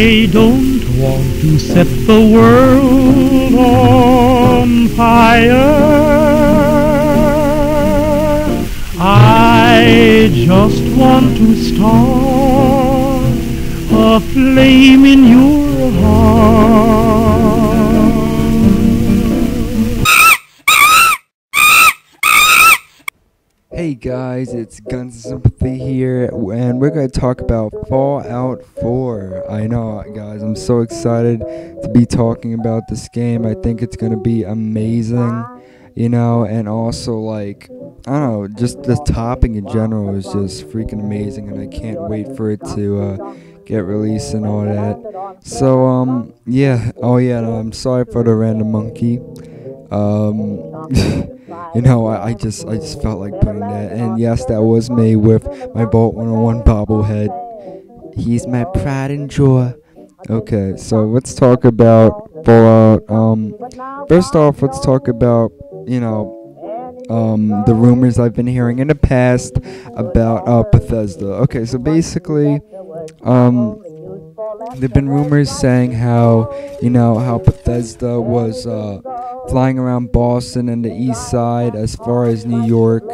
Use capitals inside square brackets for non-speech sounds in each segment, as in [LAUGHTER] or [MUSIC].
I don't want to set the world on fire. I just want to start a flame in your heart. Guys, it's Guns and Sympathy here, and we're gonna talk about Fallout 4. I know, guys, I'm so excited to be talking about this game. I think it's gonna be amazing, you know, and also, like, I don't know, just the topic in general is just freaking amazing, and I can't wait for it to uh, get released and all that. So, um, yeah, oh yeah, no, I'm sorry for the random monkey. Um, [LAUGHS] you know, I, I just I just felt like putting that. And yes, that was me with my Vault 101 bobblehead. He's my pride and joy. Okay, so let's talk about Fallout. Um, first off, let's talk about you know um, the rumors I've been hearing in the past about uh, Bethesda. Okay, so basically, um, there've been rumors saying how you know how Bethesda was uh, flying around Boston and the East Side as far as New York,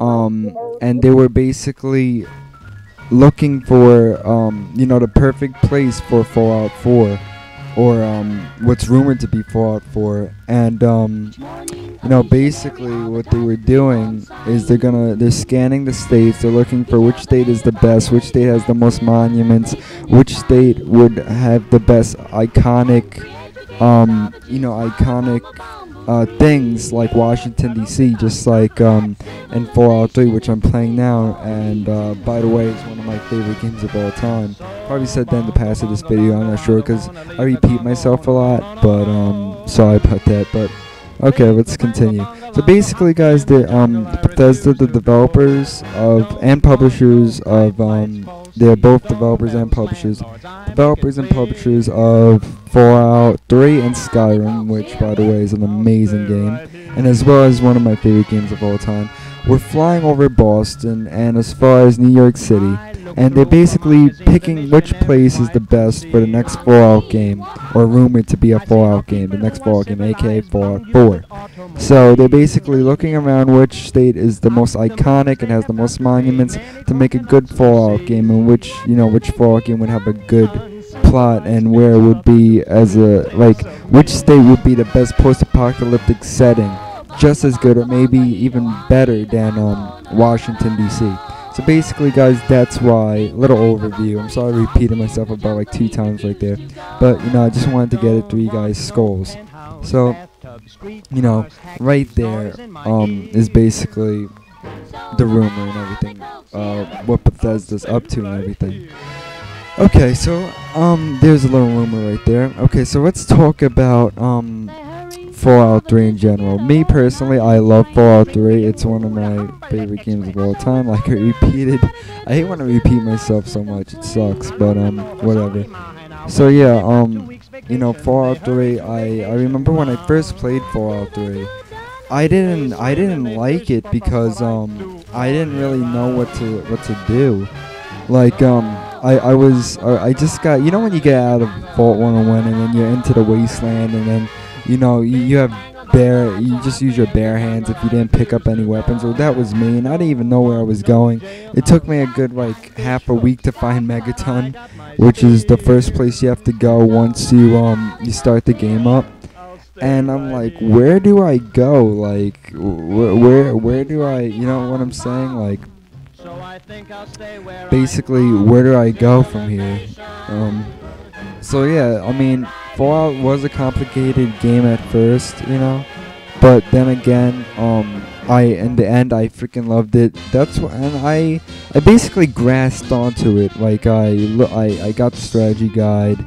um, and they were basically looking for um, you know the perfect place for Fallout 4 or um, what's rumored to be fought for. and um, you know basically what they were doing is they're gonna they're scanning the states. They're looking for which state is the best, which state has the most monuments, which state would have the best iconic, um, you know, iconic uh, things like Washington D.C. Just like um, in Fallout 3, which I'm playing now, and uh, by the way, it's one of my favorite games of all time. Probably said that in the past of this video. I'm not sure because I repeat myself a lot, but um, sorry about that. But okay, let's continue. So basically, guys, the um, Bethesda, the developers of and publishers of um, they're both developers and publishers. Developers and publishers of Fallout 3 and Skyrim, which, by the way, is an amazing game, and as well as one of my favorite games of all time. We're flying over Boston and as far as New York City, and they're basically picking which place is the best for the next Fallout game, or rumored to be a Fallout game, the next Fallout game, aka Fallout 4. So they're basically looking around which state is the most iconic and has the most monuments to make a good Fallout game, and which you know which Fallout game would have a good plot and where it would be as a like which state would be the best post-apocalyptic setting, just as good or maybe even better than um, Washington D.C. So basically, guys, that's why. Little overview. I'm sorry repeating myself about like two times right there, but you know I just wanted to get it through you guys' skulls. So you know, right there um, is basically the rumor and everything, uh, what Bethesda's up to and everything. Okay, so um, there's a little rumor right there. Okay, so let's talk about um, Fallout 3 in general. Me personally, I love Fallout 3. It's one of my favorite games of all time. Like I repeated, I hate when I repeat myself so much. It sucks, but um, whatever. So yeah, um, you know, Fallout 3. I I remember when I first played Fallout 3. I didn't I didn't like it because um I didn't really know what to what to do. Like um I I was uh, I just got you know when you get out of Vault 101 and then you're into the wasteland and then you know you, you have bare you just use your bare hands if you didn't pick up any weapons well that was me and I didn't even know where I was going. It took me a good like half a week to find Megaton which is the first place you have to go once you um you start the game up. And I'm like where do I go? Like wh- where where do I you know what I'm saying? Like basically where do I go from here? Um so yeah I mean Fallout was a complicated game at first, you know, but then again, um, I in the end I freaking loved it. That's what, and I I basically grasped onto it. Like I I I got the strategy guide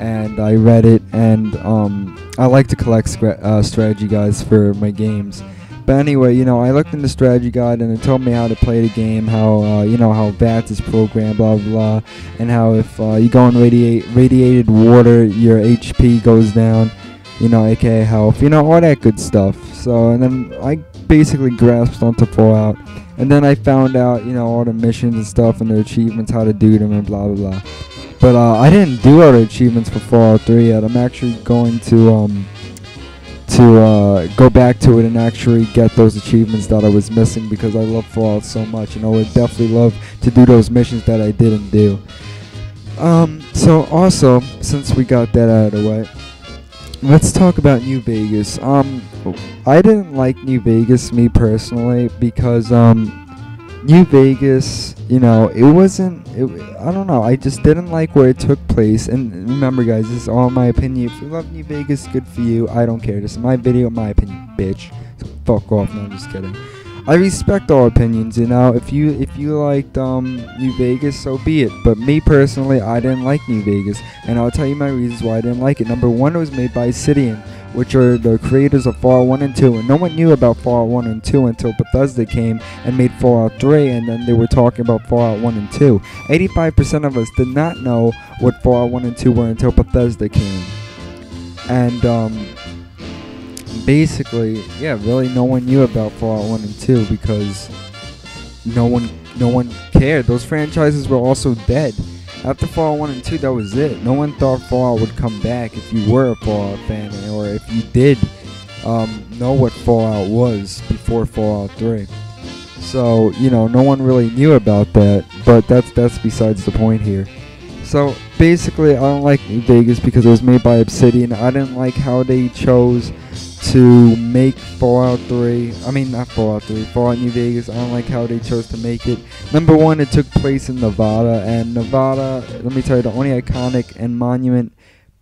and I read it, and um, I like to collect scra- uh, strategy guides for my games. But anyway, you know, I looked in the strategy guide and it told me how to play the game, how uh, you know how VATS is programmed, blah blah blah, and how if uh, you go in radiate radiated water, your HP goes down, you know, aka health, you know, all that good stuff. So and then I basically grasped onto Fallout, and then I found out, you know, all the missions and stuff and the achievements, how to do them, and blah blah blah. But uh, I didn't do all the achievements for Fallout 3 yet. I'm actually going to um, to uh, go back to it and actually get those achievements that I was missing because I love Fallout so much, and I would definitely love to do those missions that I didn't do. Um, so also, since we got that out of the way, let's talk about New Vegas. Um, I didn't like New Vegas, me personally, because um, New Vegas, you know, it wasn't. It, I don't know. I just didn't like where it took place. And remember, guys, this is all my opinion. If you love New Vegas, good for you. I don't care. This is my video, my opinion, bitch. So fuck off. No, I'm just kidding. I respect all opinions. You know, if you if you liked um New Vegas, so be it. But me personally, I didn't like New Vegas, and I'll tell you my reasons why I didn't like it. Number one, it was made by Obsidian which are the creators of Fallout 1 and 2. And no one knew about Fallout 1 and 2 until Bethesda came and made Fallout 3, and then they were talking about Fallout 1 and 2. 85% of us did not know what Fallout 1 and 2 were until Bethesda came. And, um, basically, yeah, really no one knew about Fallout 1 and 2 because no one no one cared. Those franchises were also dead. After Fallout 1 and 2, that was it. No one thought Fallout would come back if you were a Fallout fan, or if you did um, know what Fallout was before Fallout 3. So, you know, no one really knew about that, but that's that's besides the point here. So, basically, I don't like New Vegas because it was made by Obsidian. I didn't like how they chose to make Fallout 3. I mean, not Fallout 3, Fallout New Vegas. I don't like how they chose to make it. Number one, it took place in Nevada, and Nevada, let me tell you, the only iconic and monument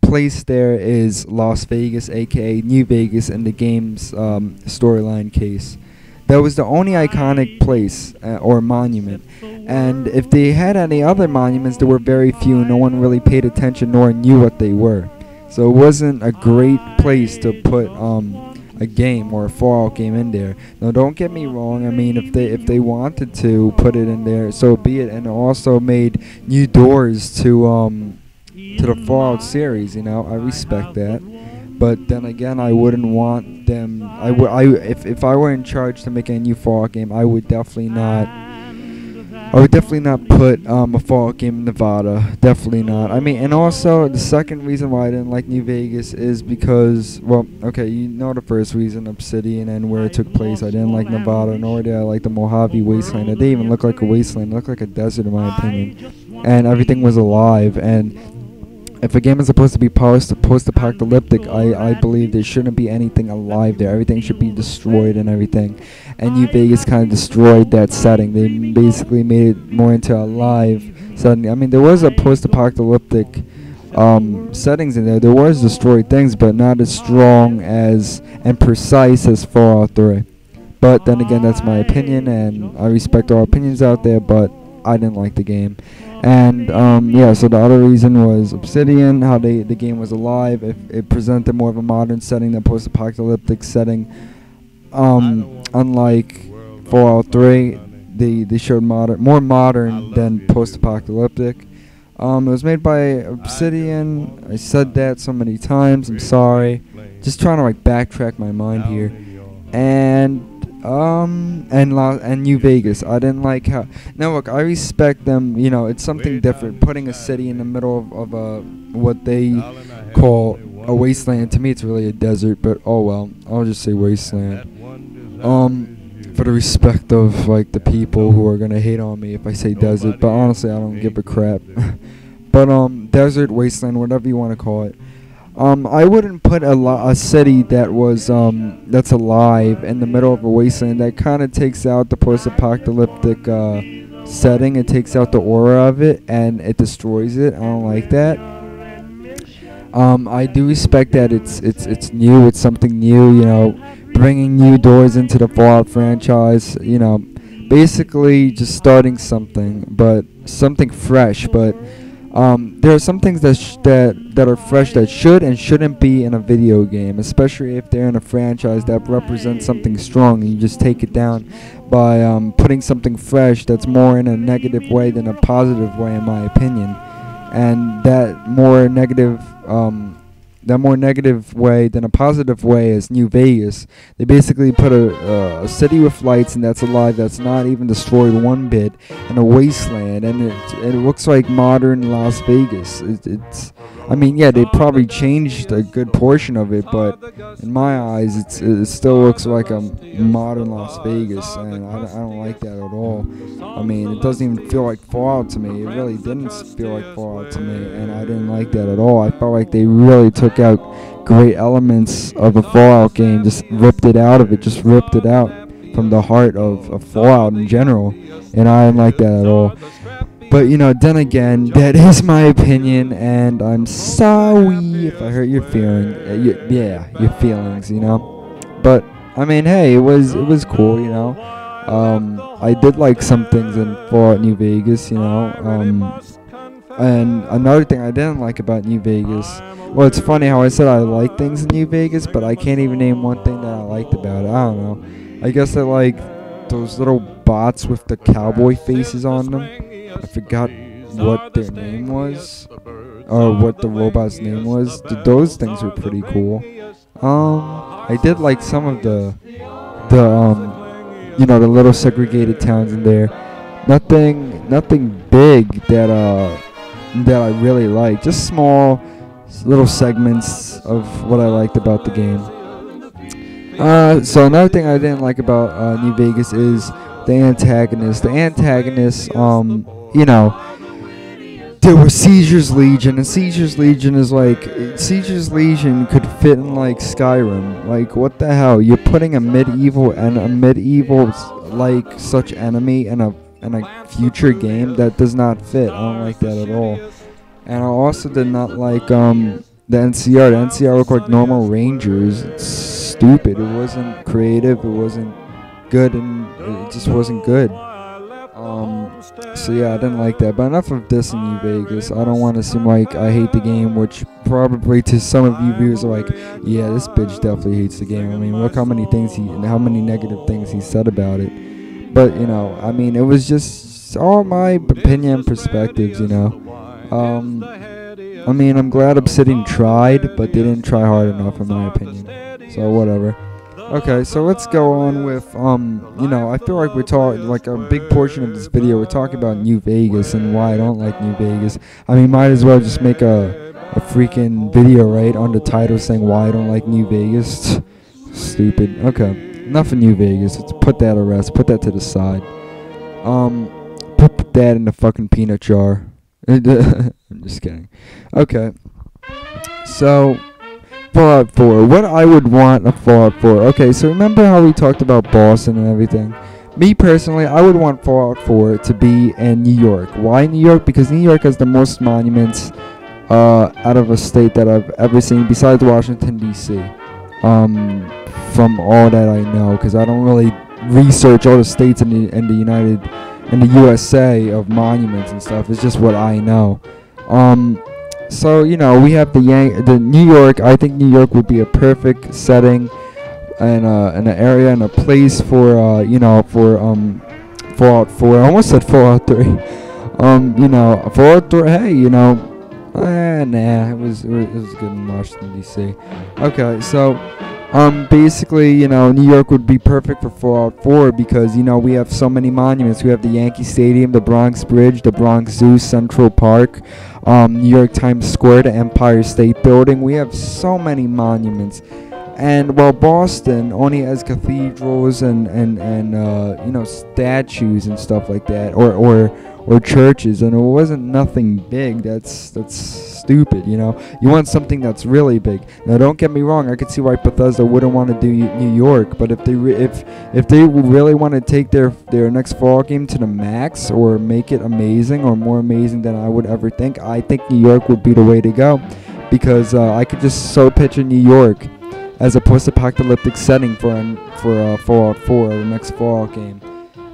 place there is Las Vegas, aka New Vegas, in the game's um, storyline case. That was the only iconic place uh, or monument. And if they had any other monuments, there were very few. No one really paid attention nor knew what they were. So it wasn't a great place to put um, a game or a Fallout game in there. Now, don't get me wrong. I mean, if they if they wanted to put it in there, so be it. And it also made new doors to um, to the Fallout series. You know, I respect that. But then again, I wouldn't want them. I would. I if if I were in charge to make a new Fallout game, I would definitely not I would definitely not put um, a Fallout game in Nevada. Definitely not. I mean, and also the second reason why I didn't like New Vegas is because, well, okay, you know the first reason, Obsidian and where it took place. I didn't like Nevada, nor did I like the Mojave Wasteland. It didn't even look like a wasteland. It looked like a desert, in my opinion. And everything was alive. And if a game is supposed to be post post-apocalyptic, I, I believe there shouldn't be anything alive there. Everything should be destroyed and everything. And New Vegas kind of destroyed that setting. They basically made it more into a live setting. I mean, there was a post-apocalyptic um, settings in there. There was destroyed things, but not as strong as and precise as Fallout 3. But then again, that's my opinion, and I respect all opinions out there. But I didn't like the game. And um, yeah, so the other reason was Obsidian, how they the game was alive. It, it presented more of a modern setting than post-apocalyptic setting. Um, unlike Fallout 3, they they showed modern, more modern than post-apocalyptic. Um, it was made by Obsidian. I said that so many times. I'm sorry. Just trying to like backtrack my mind here. And um, and La- and New Vegas. I didn't like how. Now look, I respect them. You know, it's something different. Putting a city in the middle of, of a what they call a wasteland. To me, it's really a desert. But oh well, I'll just say wasteland. Um, for the respect of like the people who are gonna hate on me if I say desert. But honestly, I don't give a crap. [LAUGHS] but um, desert, wasteland, whatever you want to call it. Um, I wouldn't put a, lo- a city that was um, that's alive in the middle of a wasteland. That kind of takes out the post-apocalyptic uh, setting. It takes out the aura of it and it destroys it. I don't like that. Um, I do respect that it's it's it's new. It's something new. You know, bringing new doors into the Fallout franchise. You know, basically just starting something, but something fresh. But um, there are some things that sh- that that are fresh that should and shouldn't be in a video game, especially if they're in a franchise that represents something strong. And you just take it down by um, putting something fresh that's more in a negative way than a positive way, in my opinion. And that more negative um, that more negative way than a positive way is New Vegas. They basically put a, uh, a city with lights and that's alive that's not even destroyed one bit in a wasteland, and it it looks like modern Las Vegas. It, it's I mean, yeah, they probably changed a good portion of it, but in my eyes, it still looks like a modern Las Vegas, and I, I don't like that at all. I mean, it doesn't even feel like Fallout to me. It really didn't feel like Fallout to me, and I didn't like that at all. I felt like they really took out great elements of a Fallout game, just ripped it out of it, just ripped it out from the heart of, of Fallout in general, and I didn't like that at all. But you know, then again, that is my opinion, and I'm sorry if I hurt your feeling. Uh, yeah, your feelings, you know. But I mean, hey, it was it was cool, you know. Um, I did like some things in Fallout New Vegas, you know. Um, and another thing I didn't like about New Vegas, well, it's funny how I said I like things in New Vegas, but I can't even name one thing that I liked about it. I don't know. I guess I like those little bots with the cowboy faces on them. I forgot what their name was, or what the robot's name was. Those things were pretty cool. Um, I did like some of the, the um, you know, the little segregated towns in there. Nothing, nothing big that uh, that I really like. Just small, little segments of what I liked about the game. Uh, so another thing I didn't like about uh, New Vegas is the antagonist. The antagonist, um, you know, there was Caesar's Legion, and Caesar's Legion is like Caesar's Legion could fit in like Skyrim. Like, what the hell? You're putting a medieval and a medieval like such enemy in a in a future game that does not fit. I don't like that at all. And I also did not like um the NCR. The NCR looked like normal Rangers. It's stupid. It wasn't creative. It wasn't good, and it just wasn't good. Um, so yeah, I didn't like that. But enough of this in New Vegas. I don't want to seem like I hate the game, which probably to some of you viewers are like, yeah, this bitch definitely hates the game. I mean, look how many things he, how many negative things he said about it. But you know, I mean, it was just all my opinion perspectives. You know, um, I mean, I'm glad Obsidian tried, but they didn't try hard enough, in my opinion. So whatever. Okay, so let's go on with um, you know, I feel like we're talking like a big portion of this video we're talking about New Vegas and why I don't like New Vegas. I mean, might as well just make a a freaking video right on the title saying why I don't like New Vegas. [LAUGHS] Stupid. Okay, enough of New Vegas. Let's put that to rest. Put that to the side. Um, put that in the fucking peanut jar. [LAUGHS] I'm just kidding. Okay. So Fallout 4. What I would want a Fallout 4. Okay, so remember how we talked about Boston and everything? Me personally, I would want Fallout 4 to be in New York. Why New York? Because New York has the most monuments uh, out of a state that I've ever seen, besides Washington D.C. Um, from all that I know, because I don't really research all the states in the in the United in the USA of monuments and stuff. It's just what I know. Um, so you know we have the Yan- the New York. I think New York would be a perfect setting and uh, an area and a place for uh, you know for um Fallout 4. I almost said Fallout 3. [LAUGHS] um, you know Fallout 3. Hey, you know, eh, nah, it was, it was good in Washington D.C. Okay, so. Um, basically, you know, New York would be perfect for Fallout 4 because, you know, we have so many monuments. We have the Yankee Stadium, the Bronx Bridge, the Bronx Zoo, Central Park, um, New York Times Square, the Empire State Building. We have so many monuments. And while Boston only has cathedrals and, and, and uh, you know, statues and stuff like that, or, or, or churches, and it wasn't nothing big, that's, that's stupid, you know. You want something that's really big. Now, don't get me wrong. I could see why Bethesda wouldn't want to do New York, but if they re- if if they really want to take their their next Fallout game to the max or make it amazing or more amazing than I would ever think, I think New York would be the way to go, because uh, I could just so picture New York as a post-apocalyptic setting for an, for uh, Fallout 4 or the next Fallout game.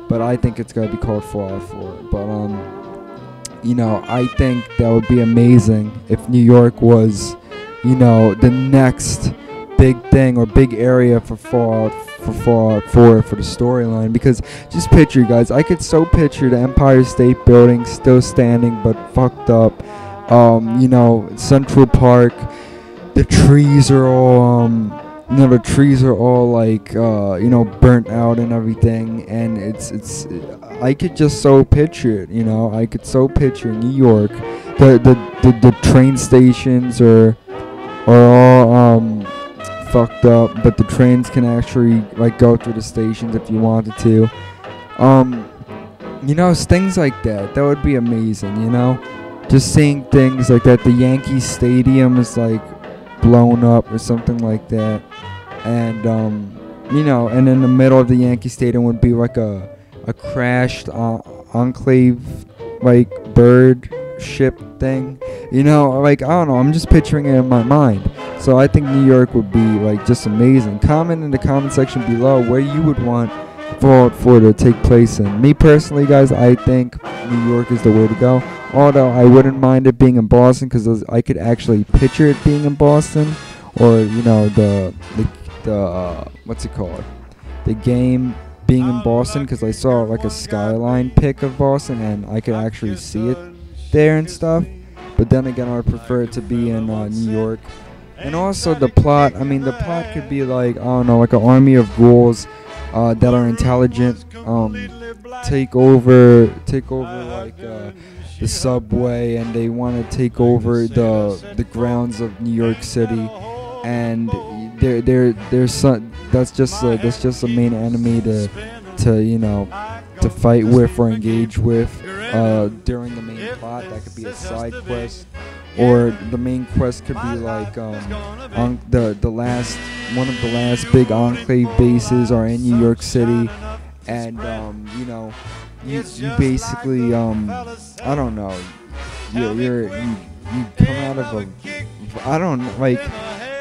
But I think it's gonna be called Fallout 4. But um you know, I think that would be amazing if New York was, you know, the next big thing or big area for Fallout for Fallout 4 for the storyline. Because just picture, guys, I could so picture the Empire State Building still standing but fucked up. Um, you know, Central Park. the trees are all um the trees are all like uh you know burnt out and everything and it's it's I could just so picture it you know? I could so picture New York. The the the, the train stations are are all um fucked up but the trains can actually like go through the stations if you wanted to. Um you know things like that. That would be amazing you know? Just seeing things like that. The Yankee Stadium is like blown up or something like that and um, you know, and in the middle of the Yankee Stadium would be like a a crashed uh, enclave like bird ship thing. You know, like I don't know. I'm just picturing it in my mind. So I think New York would be like just amazing. Comment in the comment section below where you would want Fallout 4 to take place in. Me personally, guys, I think New York is the way to go. Although I wouldn't mind it being in Boston because I could actually picture it being in Boston, or you know the the the uh, what's it called? The game being in Boston because I saw like a skyline pic of Boston and I could actually see it there and stuff. But then again, I would prefer it to be in uh, New York. And also the plot. I mean, the plot could be like I don't know, like an army of ghouls uh, that are intelligent. Um, take over, take over like uh, the subway, and they want to take over the the grounds of New York City. And they're they're they're some, that's just a, that's just a main enemy to to you know to fight with or engage with uh, during the main plot. That could be a side quest, or the main quest could be like um, on the the last one of the last big enclave bases are in New York City, and um, you know you you basically um, I don't know you're, you're you you come out of a I don't like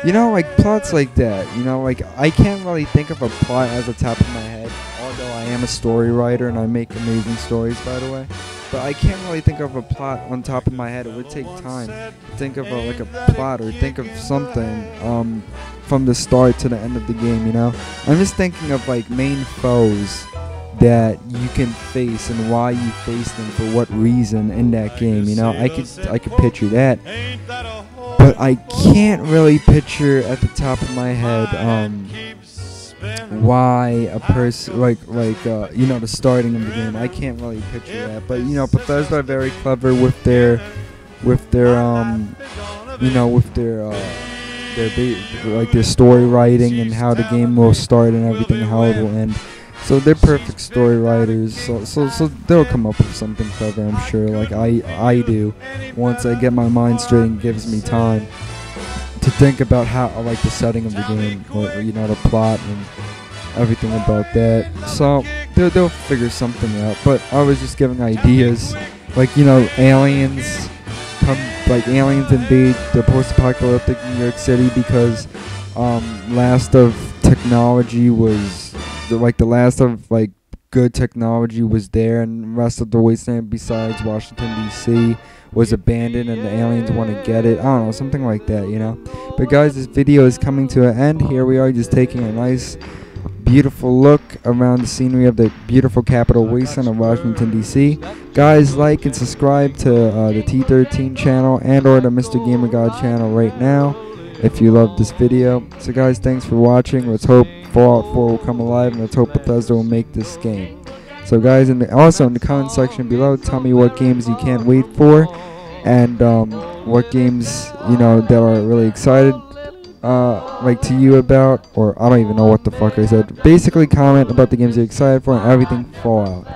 you know, like plots like that. You know, like I can't really think of a plot at the top of my head. Although I am a story writer and I make amazing stories, by the way. But I can't really think of a plot on top of my head. It would take time to think of a, like a plot or think of something um, from the start to the end of the game. You know, I'm just thinking of like main foes that you can face and why you face them for what reason in that game. You know, I could I could picture that but I can't really picture at the top of my head um, why a person like like uh, you know the starting of the game. I can't really picture that, but you know Bethesda are very clever with their with their um you know with their uh, their like their story writing and how the game will start and everything, how it will end. So they're perfect story writers. So, so so they'll come up with something clever, I'm sure. Like I I do. Once I get my mind straight and gives me time to think about how I like the setting of the game, or you know the plot and everything about that. So they'll they'll figure something out. But I was just giving ideas, like you know aliens come like aliens invade the post-apocalyptic New York City because um, last of technology was the, like the last of like good technology was there, and rest of the wasteland besides Washington D.C. was abandoned, and the aliens want to get it. I don't know, something like that, you know. But guys, this video is coming to an end. Here we are, just taking a nice, beautiful look around the scenery of the beautiful capital wasteland of Washington D.C. Guys, like and subscribe to uh, the T13 channel and or the Mr. Gamer God channel right now if you loved this video. So guys, thanks for watching. Let's hope Fallout 4 will come alive, and let's hope Bethesda will make this game. So guys, the, also in the comment section below, tell me what games you can't wait for, and um, what games you know that are really excited uh, like to you about, or I don't even know what the fuck I said. Basically, comment about the games you're excited for and everything Fallout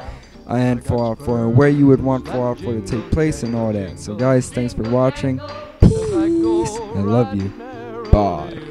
and Fallout 4 and where you would want Fallout 4 to take place and all that. So guys, thanks for watching. Peace. I love you. Bye.